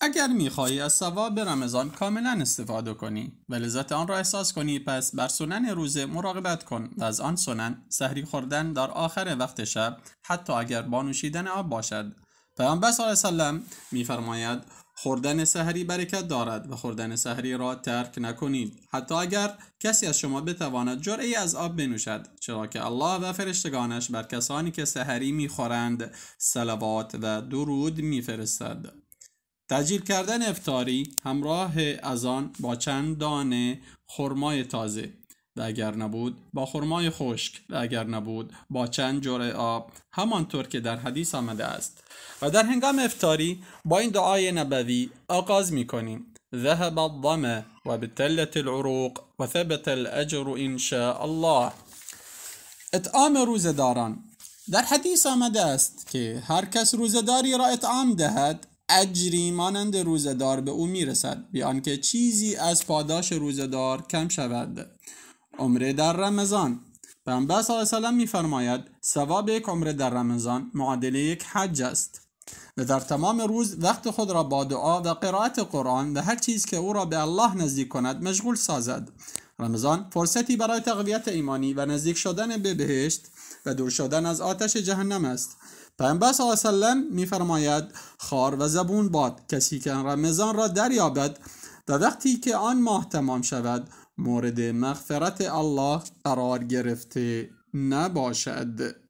اگر می‌خواهی از ثواب رمضان کاملا استفاده کنی و لذت آن را احساس کنی پس بر سنن روزه مراقبت کن و از آن سنن سحری خوردن در آخر وقت شب حتی اگر با نوشیدن آب باشد. پیامبر صلی الله علیه میفرماید خوردن سحری برکت دارد و خوردن سحری را ترک نکنید. حتی اگر کسی از شما بتواند جرعی از آب بنوشد چرا که الله و فرشتگانش بر کسانی که سحری می‌خورند صلوات و درود میفرستد. تجیل کردن افتاری همراه از آن با چند دانه خرمای تازه و اگر نبود با خرمای خشک و اگر نبود با چند جرعه آب همانطور که در حدیث آمده است. و در هنگام افتاری با این دعای نبوی آغاز می کنیم ذهب الظما و بتلت العروق و ثبت الاجر ان شاء الله. اطعام روزداران در حدیث آمده است که هر کس روزداری را اطعام دهد اجری مانند روزدار به او می‌رسد. بی آنکه چیزی از پاداش روزدار کم شود. عمره در رمضان. پیامبر صلی الله علیه میفرماید ثواب یک عمره در رمضان معادل یک حج است. و در تمام روز وقت خود را با دعا و قرائت قرآن و هر چیز که او را به الله نزدیک کند مشغول سازد. رمضان فرصتی برای تقویت ایمانی و نزدیک شدن به بهشت و دور شدن از آتش جهنم است. پیامبر صلی الله علیه میفرماید خار و زبون باد کسی که رمضان را دریابد و وقتی که آن ماه تمام شود مورد مغفرت الله قرار گرفته نباشد.